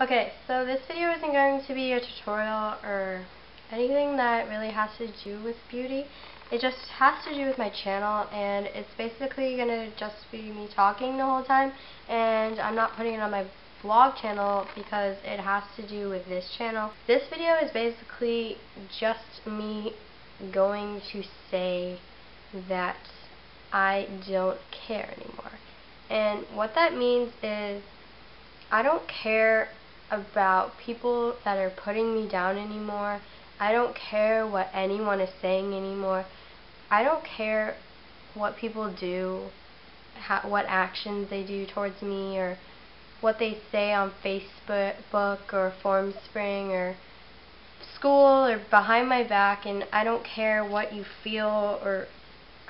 Okay, so this video isn't going to be a tutorial or anything that really has to do with beauty. It just has to do with my channel and it's basically going to just be me talking the whole time and I'm not putting it on my vlog channel because it has to do with this channel. This video is basically just me going to say that I don't care anymore. And what that means is I don't care about people that are putting me down anymore. I don't care what anyone is saying anymore. I don't care what people do, how, what actions they do towards me, or what they say on Facebook or Formspring or school or behind my back, and I don't care what you feel or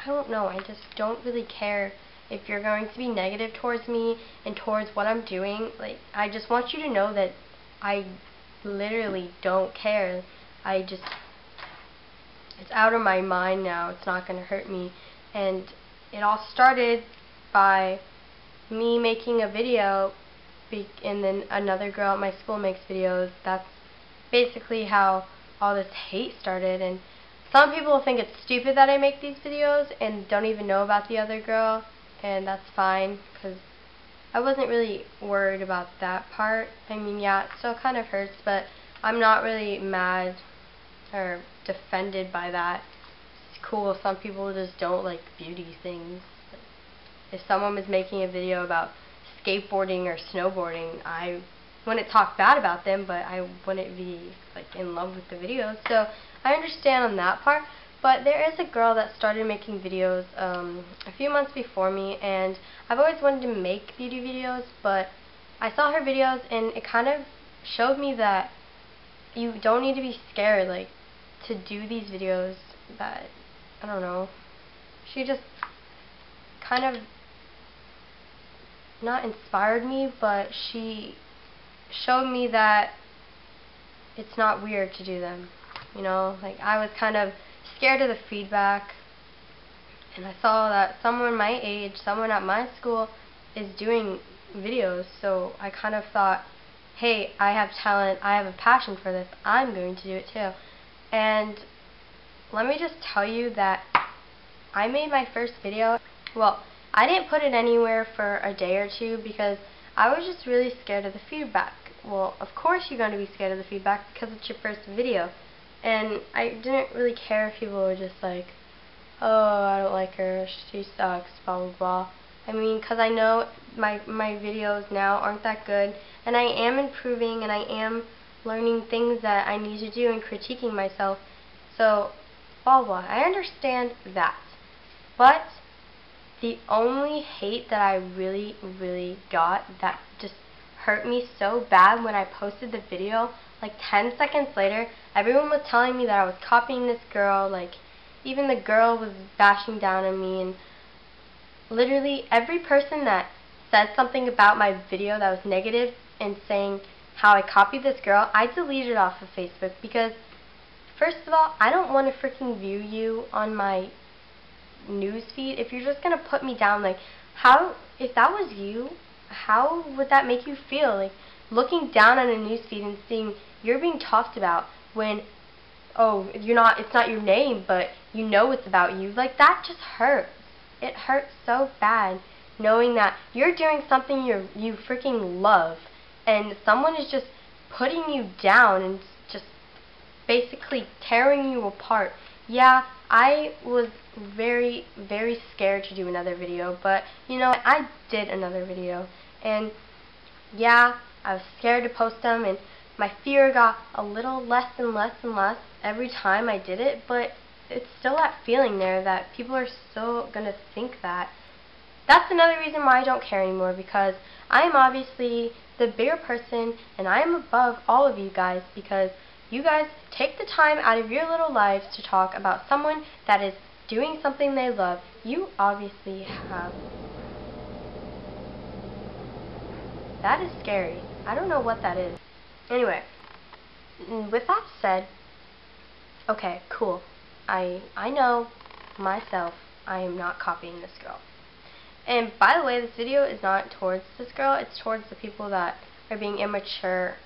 I don't know. I just don't really care if you're going to be negative towards me and towards what I'm doing. Like I just want you to know that I literally don't care. I just it's out of my mind now. It's not going to hurt me. And it all started by me making a video and then another girl at my school makes videos. That's basically how all this hate started and some people think it's stupid that I make these videos and don't even know about the other girl and that's fine because I wasn't really worried about that part. I mean, yeah, it still kind of hurts, but I'm not really mad or defended by that. It's cool. Some people just don't like beauty things. If someone was making a video about skateboarding or snowboarding, I wouldn't talk bad about them, but I wouldn't be like in love with the video. So I understand on that part. But there is a girl that started making videos um, a few months before me, and I've always wanted to make beauty videos, but I saw her videos, and it kind of showed me that you don't need to be scared, like, to do these videos that, I don't know, she just kind of not inspired me, but she showed me that it's not weird to do them. You know, like I was kind of scared of the feedback and I saw that someone my age, someone at my school is doing videos, so I kind of thought, hey, I have talent, I have a passion for this, I'm going to do it too. And let me just tell you that I made my first video, well, I didn't put it anywhere for a day or two because I was just really scared of the feedback. Well, of course you're going to be scared of the feedback because it's your first video. And I didn't really care if people were just like, oh, I don't like her, she sucks, blah, blah, blah. I mean, because I know my, my videos now aren't that good, and I am improving, and I am learning things that I need to do and critiquing myself. So, blah, blah. I understand that. But the only hate that I really, really got that just hurt me so bad when I posted the video like 10 seconds later, everyone was telling me that I was copying this girl, like, even the girl was bashing down on me, and literally every person that said something about my video that was negative and saying how I copied this girl, I deleted off of Facebook because, first of all, I don't want to freaking view you on my newsfeed. If you're just going to put me down, like, how, if that was you, how would that make you feel? Like, looking down on a newsfeed and seeing you're being talked about when oh you're not it's not your name but you know it's about you. Like that just hurts. It hurts so bad knowing that you're doing something you you freaking love and someone is just putting you down and just basically tearing you apart. Yeah I was very very scared to do another video but you know I did another video. And yeah I was scared to post them and my fear got a little less and less and less every time I did it, but it's still that feeling there that people are still going to think that. That's another reason why I don't care anymore because I am obviously the bigger person and I am above all of you guys because you guys take the time out of your little lives to talk about someone that is doing something they love. You obviously have. That is scary. I don't know what that is. Anyway, with that said, okay, cool. I I know myself I am not copying this girl. And by the way, this video is not towards this girl, it's towards the people that are being immature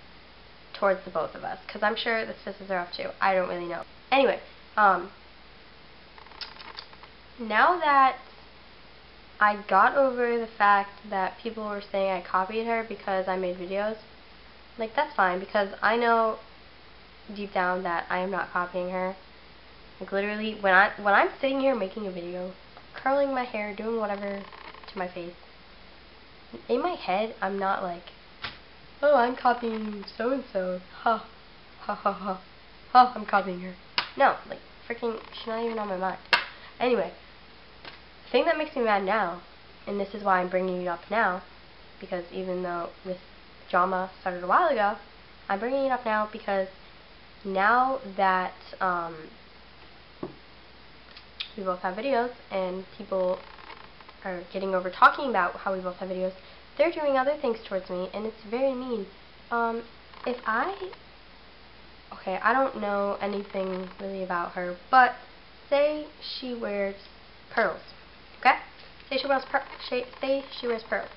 towards the both of us. Because I'm sure the sisters are up too. I don't really know. Anyway, um, now that I got over the fact that people were saying I copied her because I made videos, like that's fine because I know deep down that I am not copying her. Like literally, when I when I'm sitting here making a video, curling my hair, doing whatever to my face, in my head, I'm not like, oh, I'm copying so and so. Ha, ha, ha, ha, ha. I'm copying her. No, like freaking, she's not even on my mind. Anyway, the thing that makes me mad now, and this is why I'm bringing it up now, because even though this drama started a while ago, I'm bringing it up now because now that um, we both have videos and people are getting over talking about how we both have videos, they're doing other things towards me and it's very mean. Um, if I, okay, I don't know anything really about her, but say she wears pearls, okay? Say she wears, say she wears pearls.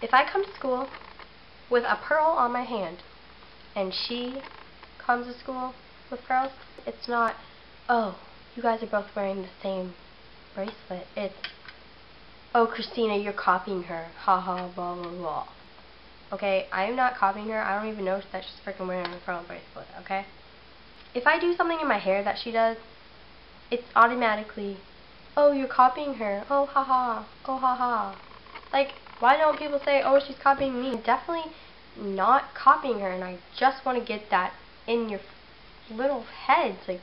If I come to school with a pearl on my hand and she comes to school with pearls, it's not, oh, you guys are both wearing the same bracelet. It's, oh, Christina, you're copying her. Ha ha, blah, blah, blah. Okay, I am not copying her. I don't even know that she's freaking wearing a pearl bracelet, okay? If I do something in my hair that she does, it's automatically, oh, you're copying her. Oh, ha ha. Oh, ha ha. Like, why don't people say, oh, she's copying me? Definitely not copying her, and I just want to get that in your little heads. Like,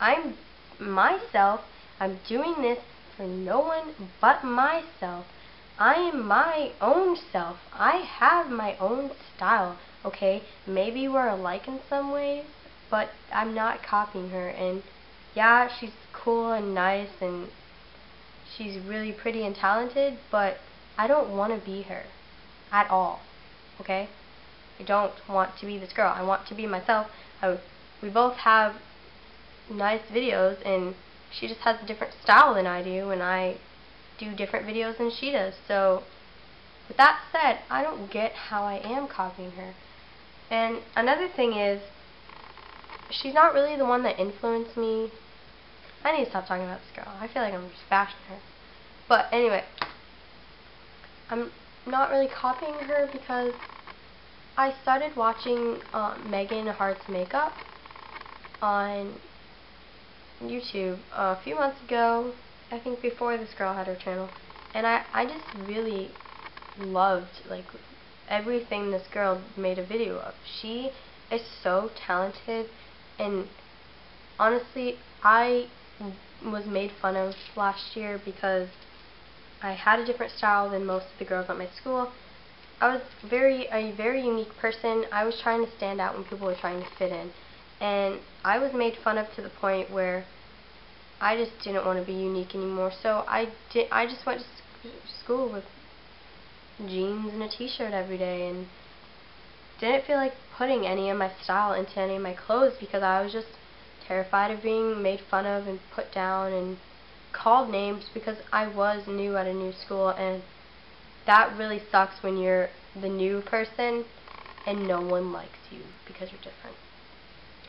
I'm myself. I'm doing this for no one but myself. I am my own self. I have my own style, okay? Maybe we're alike in some ways, but I'm not copying her. And yeah, she's cool and nice and she's really pretty and talented, but I don't want to be her at all, okay? I don't want to be this girl. I want to be myself. I, we both have nice videos and she just has a different style than I do and I do different videos than she does. So with that said, I don't get how I am copying her. And another thing is she's not really the one that influenced me. I need to stop talking about this girl. I feel like I'm just bashing her. But anyway, I'm not really copying her because I started watching uh, Megan Hart's makeup on YouTube a few months ago, I think before this girl had her channel, and I, I just really loved, like, everything this girl made a video of. She is so talented, and honestly, I was made fun of last year because I had a different style than most of the girls at my school. I was very a very unique person. I was trying to stand out when people were trying to fit in and I was made fun of to the point where I just didn't want to be unique anymore. So I did. I just went to school with jeans and a t-shirt every day, and didn't feel like putting any of my style into any of my clothes because I was just terrified of being made fun of and put down and called names because I was new at a new school and that really sucks when you're the new person and no one likes you because you're different.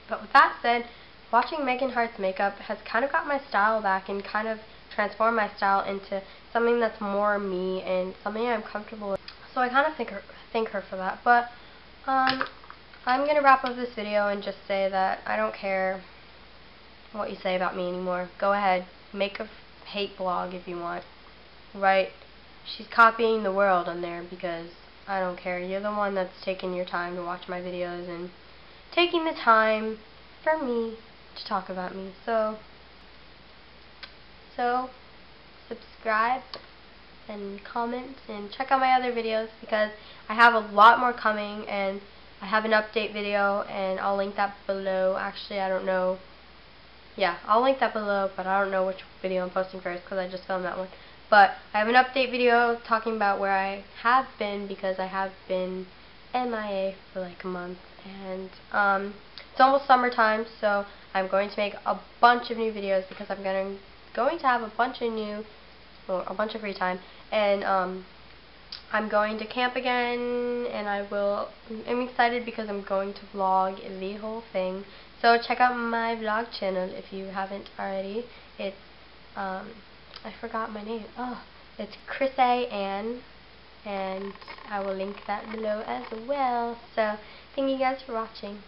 But with that said, watching Megan Hart's makeup has kind of got my style back and kind of transformed my style into something that's more me and something I'm comfortable with. So I kind of thank her, thank her for that. But um, I'm going to wrap up this video and just say that I don't care what you say about me anymore. Go ahead, make a hate blog if you want. Right? She's copying the world on there because I don't care. You're the one that's taking your time to watch my videos and taking the time for me to talk about me. So, so subscribe and comment and check out my other videos because I have a lot more coming and I have an update video and I'll link that below. Actually, I don't know. Yeah, I'll link that below, but I don't know which video I'm posting first because I just filmed that one. But I have an update video talking about where I have been because I have been MIA for like a month and um, it's almost summertime so I'm going to make a bunch of new videos because I'm going to, going to have a bunch of new well, a bunch of free time and um, I'm going to camp again, and I will. I'm excited because I'm going to vlog the whole thing. So check out my vlog channel if you haven't already. It's um, I forgot my name. Oh, it's krissayanne, and I will link that below as well. So thank you guys for watching.